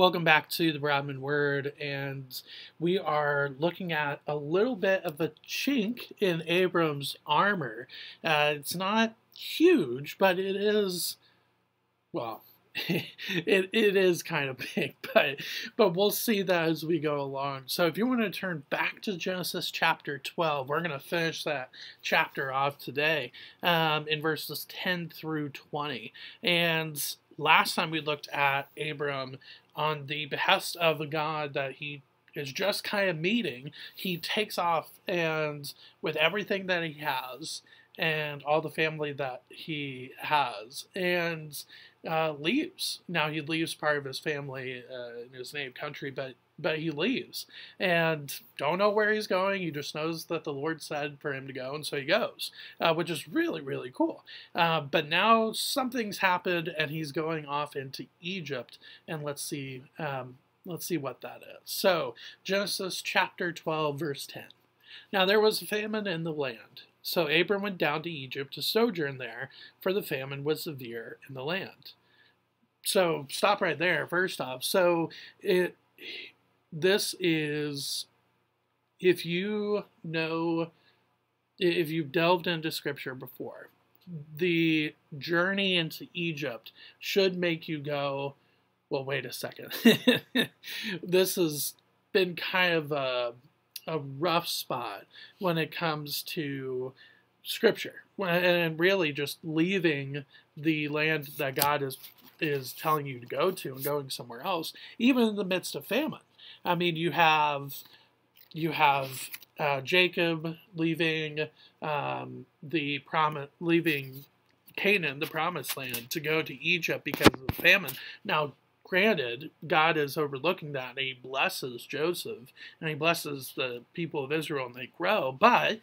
Welcome back to the Bradman Word, and we are looking at a little bit of a chink in Abram's armor. Uh, it's not huge, but it is, well, it, it is kind of big, but but we'll see that as we go along. So if you want to turn back to Genesis chapter 12, we're going to finish that chapter off today um, in verses 10 through 20. And last time we looked at Abram on the behest of a God that he is just kind of meeting, he takes off and with everything that he has and all the family that he has. And uh, leaves. Now he leaves part of his family uh, in his native country, but but he leaves and don't know where he's going. He just knows that the Lord said for him to go, and so he goes, uh, which is really really cool. Uh, but now something's happened, and he's going off into Egypt, and let's see um, let's see what that is. So Genesis chapter twelve verse ten. Now there was a famine in the land. So Abram went down to Egypt to sojourn there, for the famine was severe in the land. So stop right there. First off, so it this is if you know if you've delved into scripture before the journey into egypt should make you go well wait a second this has been kind of a, a rough spot when it comes to scripture and really just leaving the land that god is is telling you to go to and going somewhere else even in the midst of famine I mean, you have you have uh, Jacob leaving um, the promise, leaving Canaan, the promised land, to go to Egypt because of famine. Now, granted, God is overlooking that, and He blesses Joseph, and He blesses the people of Israel, and they grow. But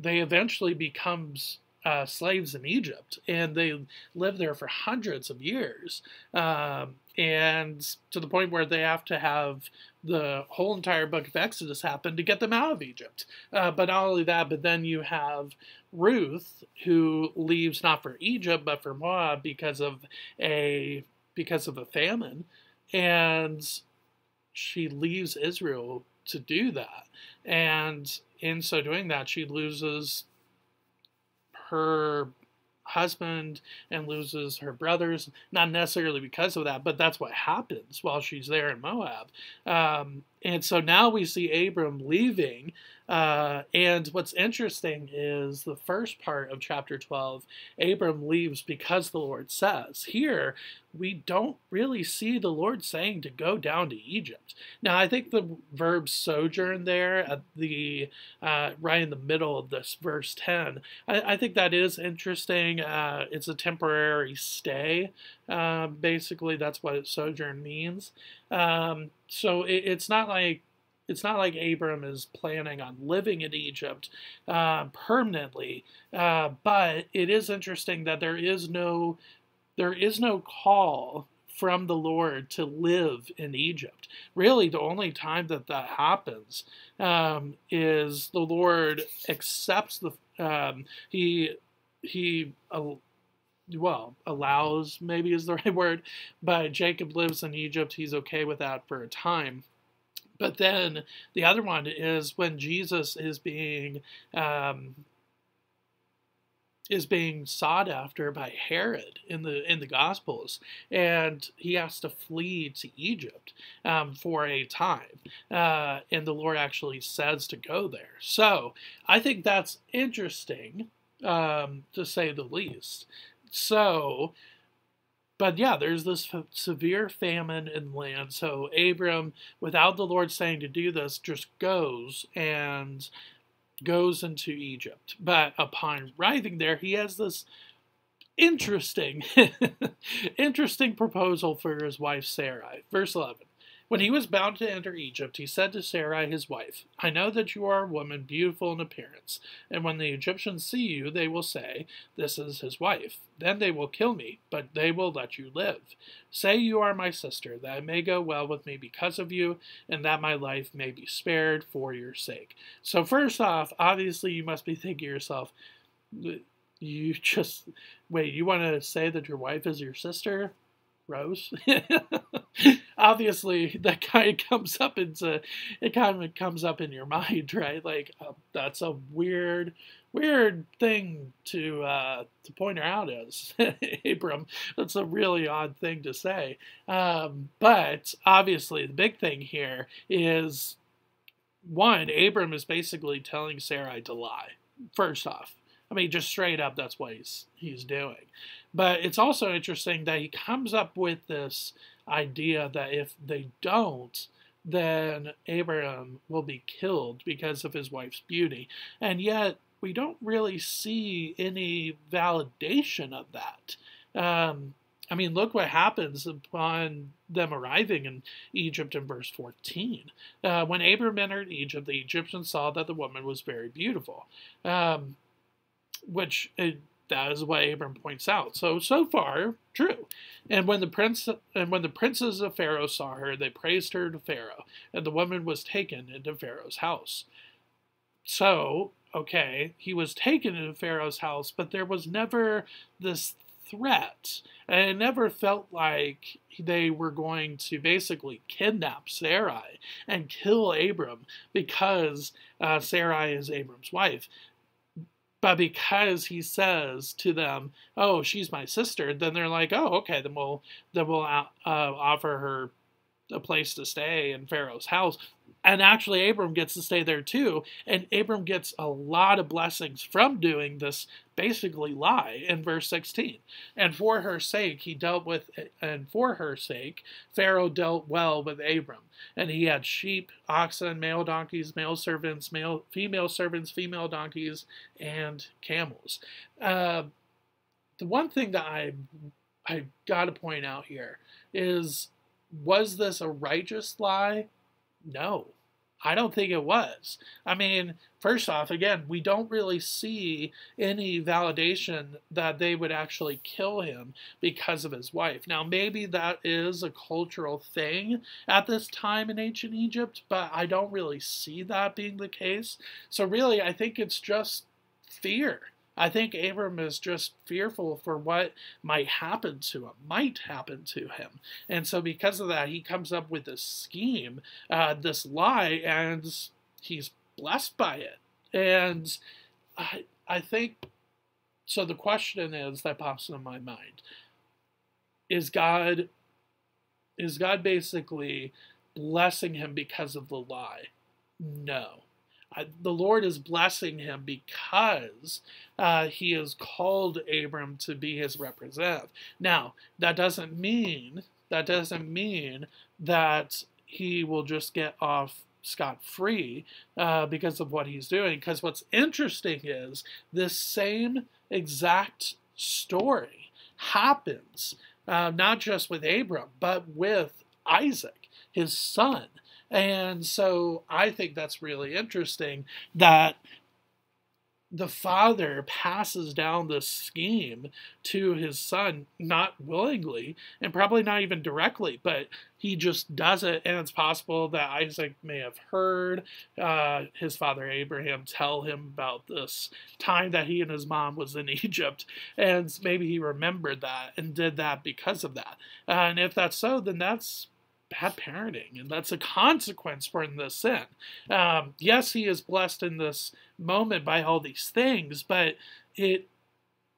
they eventually becomes uh, slaves in Egypt, and they live there for hundreds of years, um, and to the point where they have to have the whole entire book of Exodus happen to get them out of Egypt. Uh, but not only that, but then you have Ruth who leaves not for Egypt but for Moab because of a because of a famine, and she leaves Israel to do that, and in so doing that, she loses her husband and loses her brothers, not necessarily because of that, but that's what happens while she's there in Moab. Um, and so now we see Abram leaving uh, and what's interesting is the first part of chapter 12, Abram leaves because the Lord says. Here, we don't really see the Lord saying to go down to Egypt. Now, I think the verb sojourn there at the uh, right in the middle of this verse 10, I, I think that is interesting. Uh, it's a temporary stay. Uh, basically, that's what sojourn means. Um, so it, it's not like it's not like Abram is planning on living in Egypt uh, permanently, uh, but it is interesting that there is no there is no call from the Lord to live in Egypt. Really, the only time that that happens um, is the Lord accepts the um, he he. Uh, well, allows maybe is the right word, but Jacob lives in Egypt. He's okay with that for a time. But then the other one is when Jesus is being um, is being sought after by Herod in the in the Gospels, and he has to flee to Egypt um, for a time, uh, and the Lord actually says to go there. So I think that's interesting, um, to say the least. So but yeah, there's this severe famine in the land. So Abram, without the Lord saying to do this, just goes and goes into Egypt. But upon arriving there, he has this interesting, interesting proposal for his wife Sarai. Verse 11. When he was bound to enter Egypt, he said to Sarai his wife, I know that you are a woman beautiful in appearance, and when the Egyptians see you, they will say, This is his wife. Then they will kill me, but they will let you live. Say you are my sister, that it may go well with me because of you, and that my life may be spared for your sake. So, first off, obviously, you must be thinking to yourself, you just wait, you want to say that your wife is your sister? Rose. obviously that kind of comes up into it kind of comes up in your mind, right? Like uh, that's a weird weird thing to uh, to point her out as Abram. That's a really odd thing to say. Um, but obviously, the big thing here is one. Abram is basically telling Sarai to lie. First off, I mean, just straight up, that's what he's he's doing. But it's also interesting that he comes up with this idea that if they don't, then Abraham will be killed because of his wife's beauty. And yet, we don't really see any validation of that. Um, I mean, look what happens upon them arriving in Egypt in verse 14. Uh, when Abram entered Egypt, the Egyptians saw that the woman was very beautiful, um, which it, that is what Abram points out. So so far, true. And when the prince and when the princes of Pharaoh saw her, they praised her to Pharaoh, and the woman was taken into Pharaoh's house. So okay, he was taken into Pharaoh's house, but there was never this threat. And it never felt like they were going to basically kidnap Sarai and kill Abram because uh, Sarai is Abram's wife. But because he says to them, "Oh, she's my sister," then they're like, "Oh, okay, then we'll then we'll uh, offer her a place to stay in Pharaoh's house." And actually, Abram gets to stay there too. And Abram gets a lot of blessings from doing this basically lie in verse 16. And for her sake, he dealt with, and for her sake, Pharaoh dealt well with Abram. And he had sheep, oxen, male donkeys, male servants, male, female servants, female donkeys, and camels. Uh, the one thing that I I got to point out here is was this a righteous lie? No. I don't think it was. I mean, first off, again, we don't really see any validation that they would actually kill him because of his wife. Now, maybe that is a cultural thing at this time in ancient Egypt, but I don't really see that being the case. So, really, I think it's just fear. I think Abram is just fearful for what might happen to him, might happen to him. And so, because of that, he comes up with this scheme, uh, this lie, and he's blessed by it. And I, I think so. The question is that pops into my mind is God, is God basically blessing him because of the lie? No the Lord is blessing him because uh, he has called Abram to be his representative. Now, that doesn't mean that doesn't mean that he will just get off scot free uh, because of what he's doing. Because what's interesting is this same exact story happens uh, not just with Abram, but with Isaac, his son. And so I think that's really interesting that the father passes down this scheme to his son, not willingly, and probably not even directly, but he just does it. And it's possible that Isaac may have heard uh, his father Abraham tell him about this time that he and his mom was in Egypt, and maybe he remembered that and did that because of that. And if that's so, then that's bad parenting, and that's a consequence for the sin. Um, yes, he is blessed in this moment by all these things, but it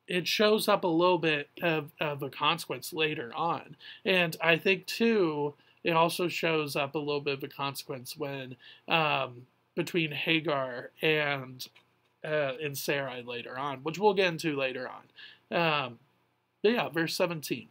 it shows up a little bit of, of a consequence later on. And I think too, it also shows up a little bit of a consequence when um, between Hagar and uh, and Sarai later on, which we'll get into later on. Um, but yeah, verse 17.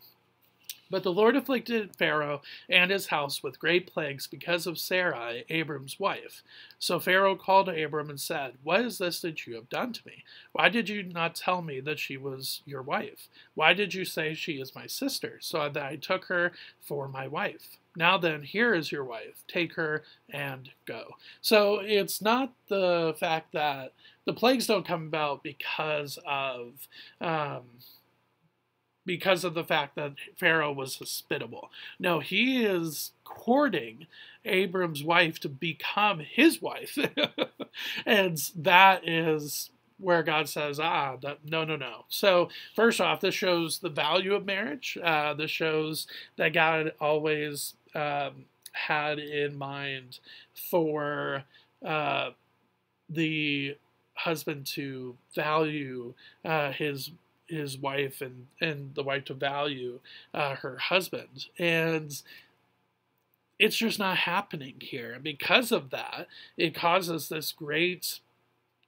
But the Lord afflicted Pharaoh and his house with great plagues because of Sarai, Abram's wife. So Pharaoh called Abram and said, What is this that you have done to me? Why did you not tell me that she was your wife? Why did you say she is my sister, so that I took her for my wife? Now then, here is your wife. Take her and go. So it's not the fact that the plagues don't come about because of. Um, because of the fact that Pharaoh was hospitable. No, he is courting Abram's wife to become his wife. and that is where God says, ah, that, no, no, no. So, first off, this shows the value of marriage. Uh, this shows that God always um, had in mind for uh, the husband to value uh, his his wife and and the wife to value uh, her husband and it's just not happening here and because of that it causes this great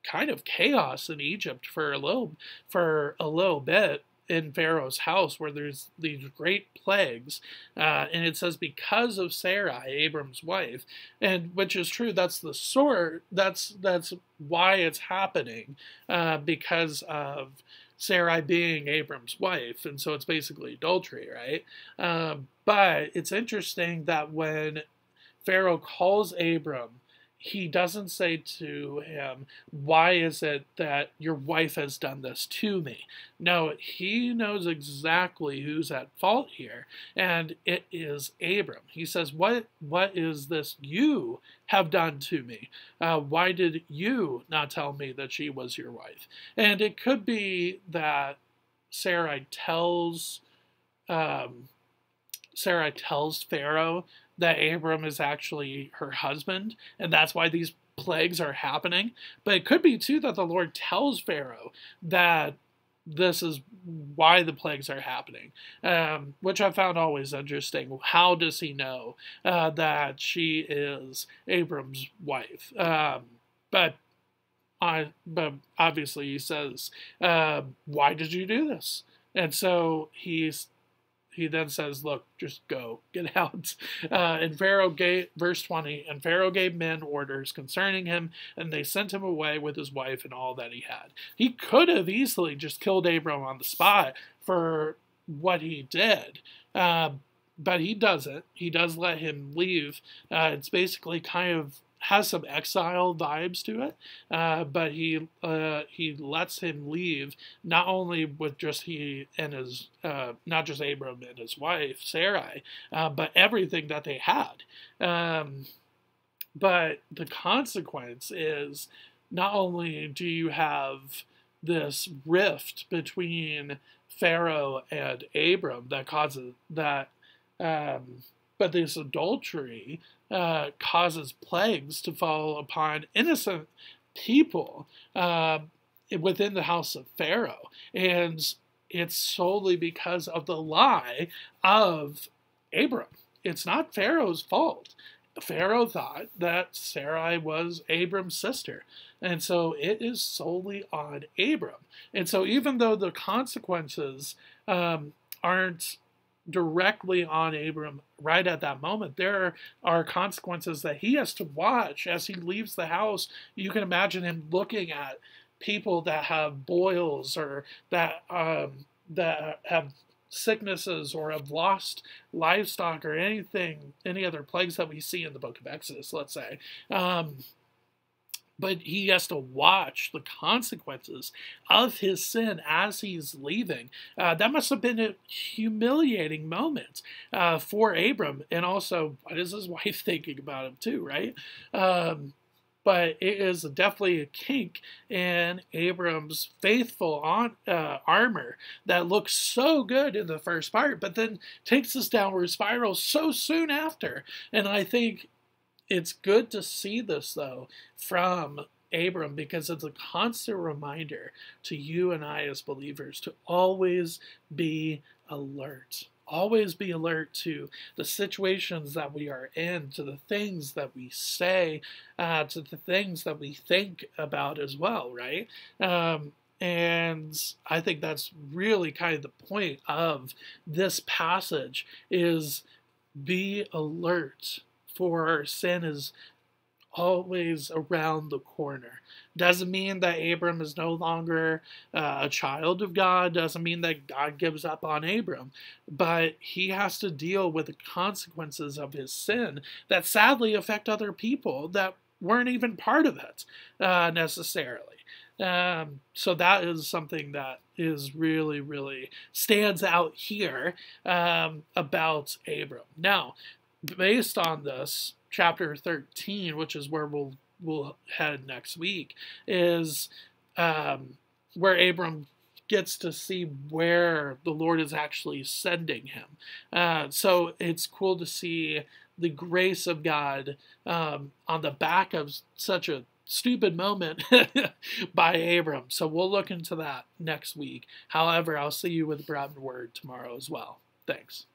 kind of chaos in Egypt for a little for a little bit in Pharaoh's house where there's these great plagues, uh, and it says because of Sarai, Abram's wife, and which is true. That's the sort. That's that's why it's happening, uh, because of Sarai being Abram's wife, and so it's basically adultery, right? Um, but it's interesting that when Pharaoh calls Abram he doesn't say to him, Why is it that your wife has done this to me? No, he knows exactly who's at fault here, and it is Abram. He says, What, what is this you have done to me? Uh, why did you not tell me that she was your wife? And it could be that Sarai tells. Um, Sarah tells Pharaoh that Abram is actually her husband, and that's why these plagues are happening. But it could be too that the Lord tells Pharaoh that this is why the plagues are happening, um, which I found always interesting. How does he know uh, that she is Abram's wife? Um, but I, but obviously he says, uh, "Why did you do this?" And so he's he then says, Look, just go, get out. Uh, and Pharaoh gave, verse 20, and Pharaoh gave men orders concerning him, and they sent him away with his wife and all that he had. He could have easily just killed Abram on the spot for what he did. Uh, but he doesn't. He does let him leave. Uh, it's basically kind of has some exile vibes to it, uh, but he uh, he lets him leave not only with just he and his uh, not just Abram and his wife Sarai, uh, but everything that they had. Um, but the consequence is not only do you have this rift between Pharaoh and Abram that causes that. Um, but this adultery uh, causes plagues to fall upon innocent people uh, within the house of Pharaoh. And it's solely because of the lie of Abram. It's not Pharaoh's fault. Pharaoh thought that Sarai was Abram's sister. And so it is solely on Abram. And so even though the consequences um, aren't directly on Abram right at that moment. There are consequences that he has to watch as he leaves the house. You can imagine him looking at people that have boils or that um, that have sicknesses or have lost livestock or anything, any other plagues that we see in the book of Exodus, let's say. Um, but he has to watch the consequences of his sin as he's leaving. Uh, that must have been a humiliating moment uh, for Abram, and also what is his wife thinking about him too, right? Um, but it is definitely a kink in Abram's faithful on, uh, armor that looks so good in the first part, but then takes this downward spiral so soon after. And I think it's good to see this though from Abram because it's a constant reminder to you and I as believers to always be alert. Always be alert to the situations that we are in, to the things that we say, uh, to the things that we think about as well, right? Um, and I think that's really kind of the point of this passage is be alert for sin is always around the corner. Doesn't mean that Abram is no longer uh, a child of God, doesn't mean that God gives up on Abram, but he has to deal with the consequences of his sin that sadly affect other people that weren't even part of it uh, necessarily. Um, so that is something that is really, really stands out here um, about Abram. Now, based on this, chapter 13, which is where we'll we'll head next week, is um, where Abram gets to see where the Lord is actually sending him. Uh, so it's cool to see the grace of God um, on the back of such a stupid moment by Abram. So we'll look into that next week. However, I'll see you with Broughton Word tomorrow as well. Thanks.